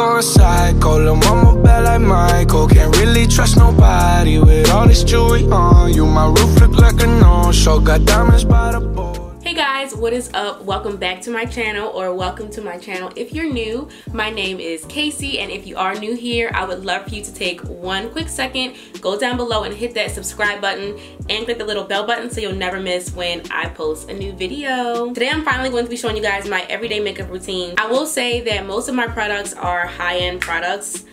going psycho. Lil' mama bad like Michael. Can't really trust nobody with all this jewelry on you. My roof look like a no-show. Got diamonds by the boat. Guys, what is up? Welcome back to my channel or welcome to my channel. If you're new, my name is Kaice and if you are new here, I would love for you to take one quick second, go down below and hit that subscribe button and click the little bell button so you'll never miss when I post a new video. Today I'm finally going to be showing you guys my everyday makeup routine. I will say that most of my products are high-end products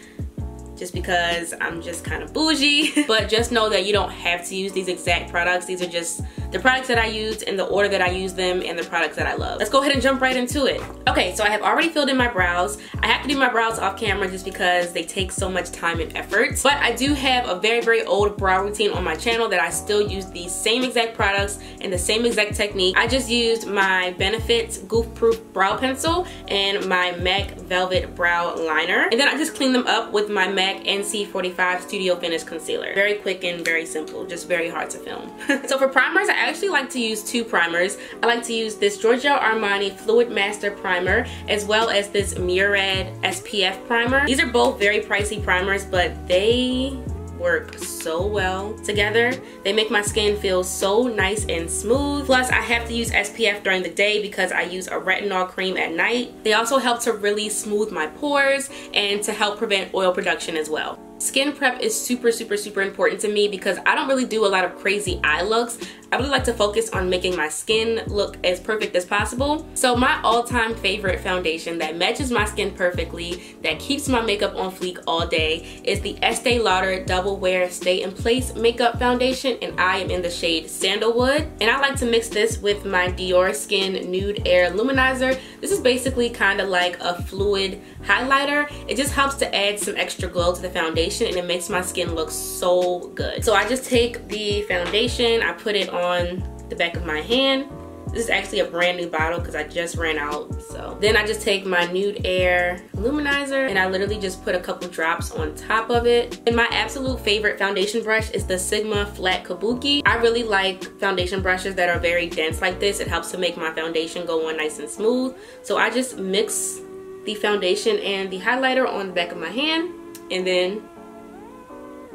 just because I'm just kind of bougie. but just know that you don't have to use these exact products. These are just the products that I used and the order that I use them and the products that I love. Let's go ahead and jump right into it. Okay, so I have already filled in my brows. I have to do my brows off camera just because they take so much time and effort. But I do have a very, very old brow routine on my channel that I still use these same exact products and the same exact technique. I just used my Benefit Goof Proof Brow Pencil and my MAC Veluxe Brow Liner. And then I just cleaned them up with my MAC NC45 Studio Finish Concealer. Very quick and very simple, just very hard to film. so for primers, actually like to use two primers. I like to use this Giorgio Armani Fluid Master Primer as well as this Murad SPF Primer. These are both very pricey primers, but they work so well together. They make my skin feel so nice and smooth. Plus, I have to use SPF during the day because I use a retinol cream at night. They also help to really smooth my pores and to help prevent oil production as well. Skin prep is super, super, super important to me because I don't really do a lot of crazy eye looks. I really like to focus on making my skin look as perfect as possible. So my all-time favorite foundation that matches my skin perfectly, that keeps my makeup on fleek all day, is the Estee Lauder Double Wear Stay in Place Makeup Foundation and I am in the shade Sandalwood. And I like to mix this with my Dior Skin Nude Air Luminizer. This is basically kind of like a fluid highlighter. It just helps to add some extra glow to the foundation and it makes my skin look so good. So I just take the foundation, I put it on the back of my hand. This is actually a brand new bottle because I just ran out. So then I just take my Nude Air Luminizer and I literally just put a couple drops on top of it. And my absolute favorite foundation brush is the Sigma Flat Kabuki. I really like foundation brushes that are very dense like this. It helps to make my foundation go on nice and smooth. So I just mix the foundation and the highlighter on the back of my hand and then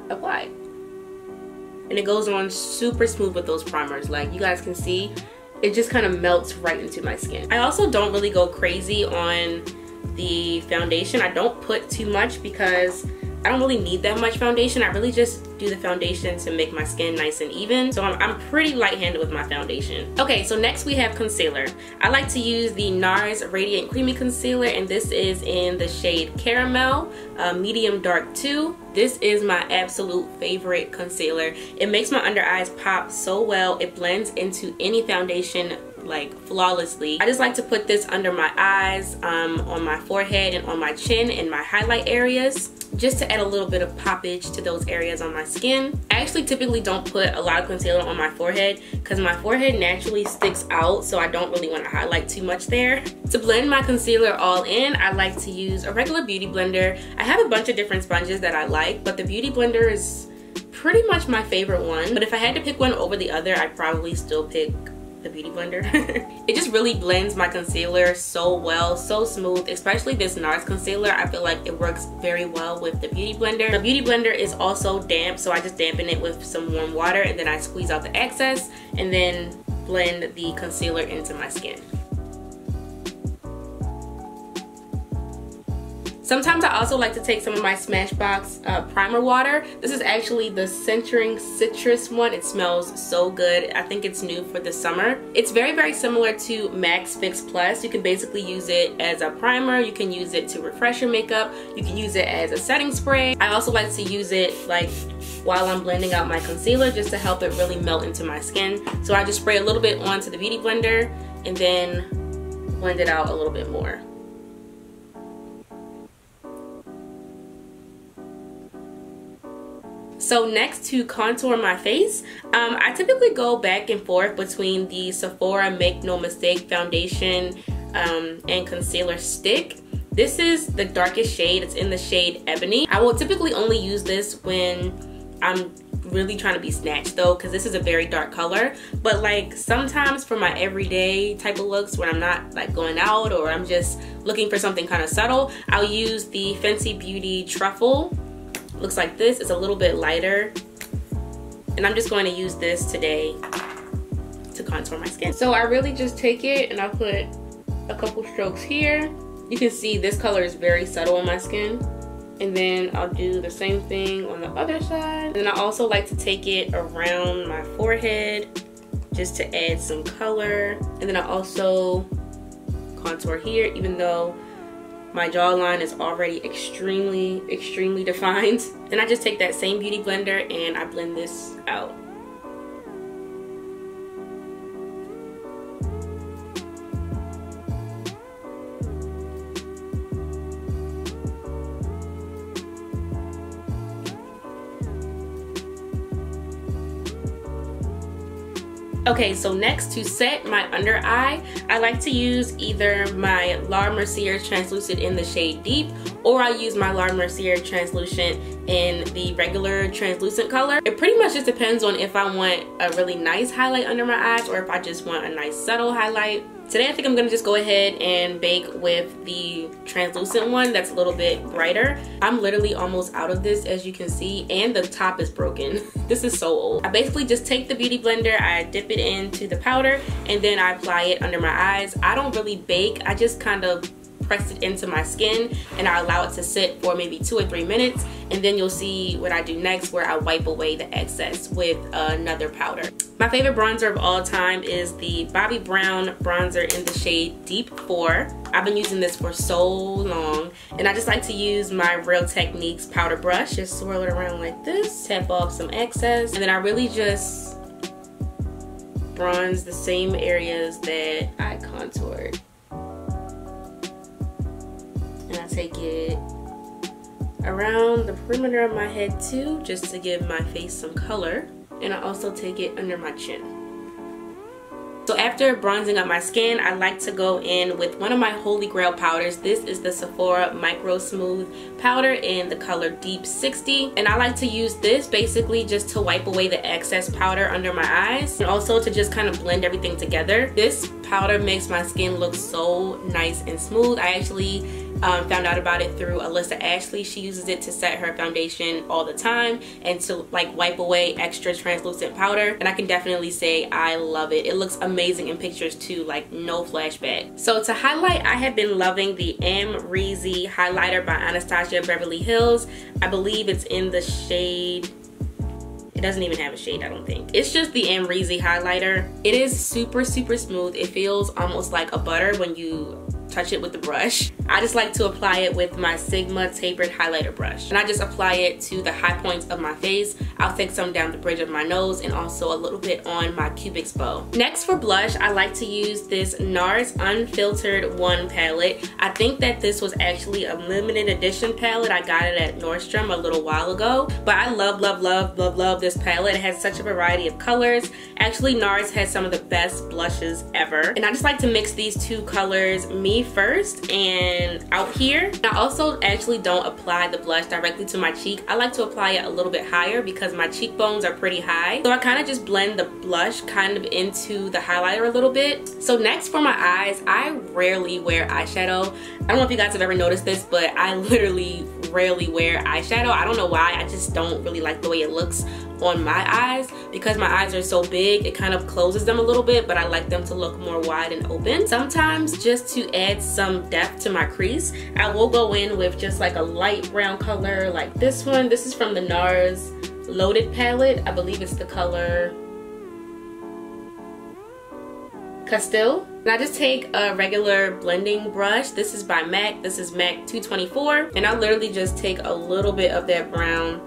apply. And it goes on super smooth with those primers. Like you guys can see it just kind of melts right into my skin. I also don't really go crazy on the foundation. I don't put too much because I don't really need that much foundation. I really just do the foundation to make my skin nice and even. So I'm, I'm pretty light-handed with my foundation. Okay, so next we have concealer. I like to use the NARS Radiant Creamy Concealer and this is in the shade Caramel, uh, Medium Dark 2. This is my absolute favorite concealer. It makes my under eyes pop so well. It blends into any foundation like flawlessly. I just like to put this under my eyes, um, on my forehead and on my chin and my highlight areas just to add a little bit of poppage to those areas on my skin. I actually typically don't put a lot of concealer on my forehead because my forehead naturally sticks out so I don't really want to highlight too much there. To blend my concealer all in, I like to use a regular beauty blender. I have a bunch of different sponges that I like, but the beauty blender is pretty much my favorite one. But if I had to pick one over the other, I'd probably still pick the beauty blender. It just really blends my concealer so well so smooth especially this NARS concealer. I feel like it works very well with the beauty blender. The beauty blender is also damp so I just dampen it with some warm water and then I squeeze out the excess and then blend the concealer into my skin Sometimes I also like to take some of my Smashbox uh, primer water. This is actually the Centering Citrus one. It smells so good. I think it's new for the summer. It's very, very similar to MAC Fix Plus. You can basically use it as a primer. You can use it to refresh your makeup. You can use it as a setting spray. I also like to use it like while I'm blending out my concealer just to help it really melt into my skin. So I just spray a little bit onto the Beauty Blender and then blend it out a little bit more. So next to contour my face, um, I typically go back and forth between the Sephora Make No Mistake foundation um, and concealer stick. This is the darkest shade. It's in the shade Ebony. I will typically only use this when I'm really trying to be snatched though because this is a very dark color. But like sometimes for my everyday type of looks when I'm not like going out or I'm just looking for something kind of subtle, I'll use the Fenty Beauty Truffle. Looks like this. It's a little bit lighter. And I'm just going to use this today to contour my skin. So I really just take it and I put a couple strokes here. You can see this color is very subtle on my skin and then I'll do the same thing on the other side. And then I also like to take it around my forehead just to add some color. And then I also contour here even though my jawline is already extremely, extremely defined. Then I just take that same beauty blender and I blend this out. Okay, so next to set my under eye, I like to use either my Laura Mercier Translucent in the shade Deep or I use my Laura Mercier Translucent in the regular translucent color. It pretty much just depends on if I want a really nice highlight under my eyes or if I just want a nice subtle highlight. Today I think I'm gonna just go ahead and bake with the translucent one that's a little bit brighter. I'm literally almost out of this as you can see and the top is broken. this is so old. I basically just take the beauty blender, I dip it into the powder and then I apply it under my eyes. I don't really bake, I just kind of press it into my skin and I allow it to sit for maybe two or three minutes and then you'll see what I do next where I wipe away the excess with another powder. My favorite bronzer of all time is the Bobbi Brown bronzer in the shade Deep 4. I've been using this for so long and I just like to use my Real Techniques powder brush, just swirl it around like this, tap off some excess and then I really just bronze the same areas that I contoured around the perimeter of my head too just to give my face some color and I also take it under my chin. So after bronzing up my skin, I like to go in with one of my holy grail powders. This is the Sephora Micro Smooth powder in the color Deep 60. And I like to use this basically just to wipe away the excess powder under my eyes and also to just kind of blend everything together. This powder makes my skin look so nice and smooth. I actually um, found out about it through Alissa Ashley. She uses it to set her foundation all the time and to like wipe away extra translucent powder. And I can definitely say I love it. It looks amazing in pictures too, like no flashback. So to highlight, I have been loving the Amrezy highlighter by Anastasia Beverly Hills. I believe it's in the shade it doesn't even have a shade, I don't think. It's just the Amrezy highlighter. It is super, super smooth. It feels almost like a butter when you touch it with the brush. I just like to apply it with my Sigma tapered highlighter brush. And I just apply it to the high points of my face. I'll take some down the bridge of my nose and also a little bit on my cupid's bow. Next for blush, I like to use this NARS Unfiltered 1 palette. I think that this was actually a limited edition palette. I got it at Nordstrom a little while ago. But I love, love, love, love, love this palette. It has such a variety of colors. Actually, NARS has some of the best blushes ever. And I just like to mix these two colors. First and out here. I also actually don't apply the blush directly to my cheek. I like to apply it a little bit higher because my cheekbones are pretty high. So I kind of just blend the blush kind of into the highlighter a little bit. So next for my eyes, I rarely wear eyeshadow. I don't know if you guys have ever noticed this, but I literally rarely wear eyeshadow. I don't know why, I just don't really like the way it looks on my eyes because my eyes are so big it kind of closes them a little bit but I like them to look more wide and open sometimes just to add some depth to my crease I will go in with just like a light brown color like this one this is from the NARS loaded palette I believe it's the color Castile. And I just take a regular blending brush. This is by MAC. This is MAC 224. And I literally just take a little bit of that brown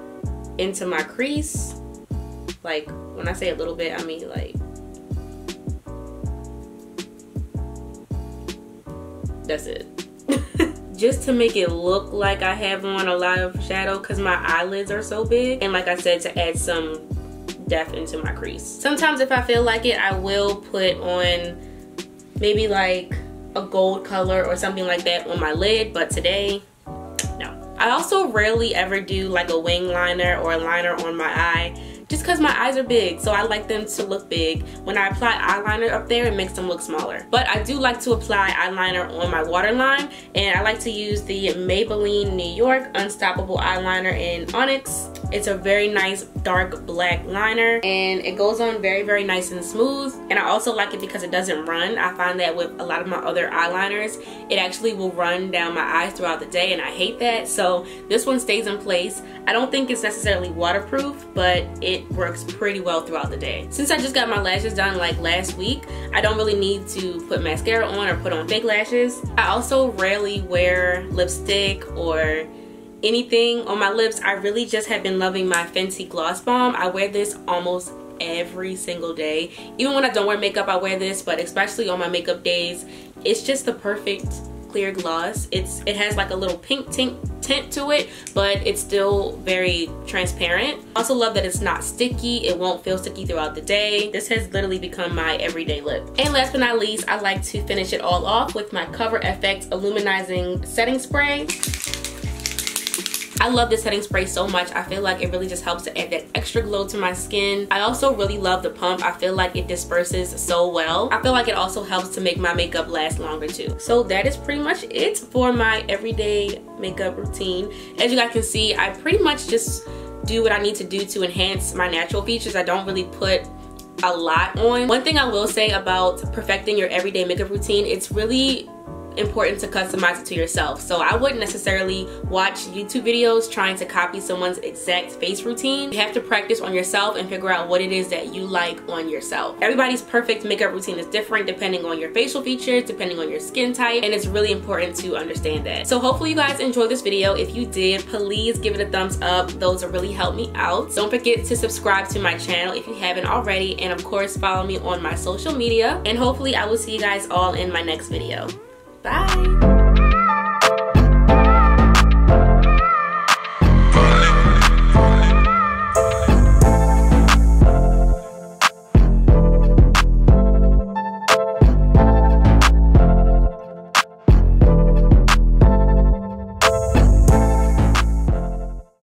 into my crease like, when I say a little bit, I mean like, that's it. Just to make it look like I have on a lot of shadow because my eyelids are so big. And like I said, to add some depth into my crease. Sometimes if I feel like it, I will put on maybe like a gold color or something like that on my lid. But today, no. I also rarely ever do like a wing liner or a liner on my eye just because my eyes are big so I like them to look big. When I apply eyeliner up there it makes them look smaller. But I do like to apply eyeliner on my waterline and I like to use the Maybelline New York Unstoppable Eyeliner in Onyx. It's a very nice dark black liner and it goes on very very nice and smooth and I also like it because it doesn't run. I find that with a lot of my other eyeliners it actually will run down my eyes throughout the day and I hate that so this one stays in place. I don't think it's necessarily waterproof but it works pretty well throughout the day. Since I just got my lashes done like last week I don't really need to put mascara on or put on fake lashes. I also rarely wear lipstick or anything on my lips. I really just have been loving my Fenty Gloss Bomb. I wear this almost every single day. Even when I don't wear makeup, I wear this, but especially on my makeup days, it's just the perfect clear gloss. It's It has like a little pink tint, tint to it, but it's still very transparent. Also love that it's not sticky. It won't feel sticky throughout the day. This has literally become my everyday lip. And last but not least, I like to finish it all off with my Cover FX Illuminizing Setting Spray. I love this setting spray so much. I feel like it really just helps to add that extra glow to my skin. I also really love the pump. I feel like it disperses so well. I feel like it also helps to make my makeup last longer too. So that is pretty much it for my everyday makeup routine. As you guys can see, I pretty much just do what I need to do to enhance my natural features. I don't really put a lot on. One thing I will say about perfecting your everyday makeup routine, it's really important to customize it to yourself. So I wouldn't necessarily watch YouTube videos trying to copy someone's exact face routine. You have to practice on yourself and figure out what it is that you like on yourself. Everybody's perfect makeup routine is different depending on your facial features, depending on your skin type, and it's really important to understand that. So hopefully you guys enjoyed this video. If you did, please give it a thumbs up. Those really help me out. Don't forget to subscribe to my channel if you haven't already, and of course follow me on my social media. And hopefully I will see you guys all in my next video. Bye.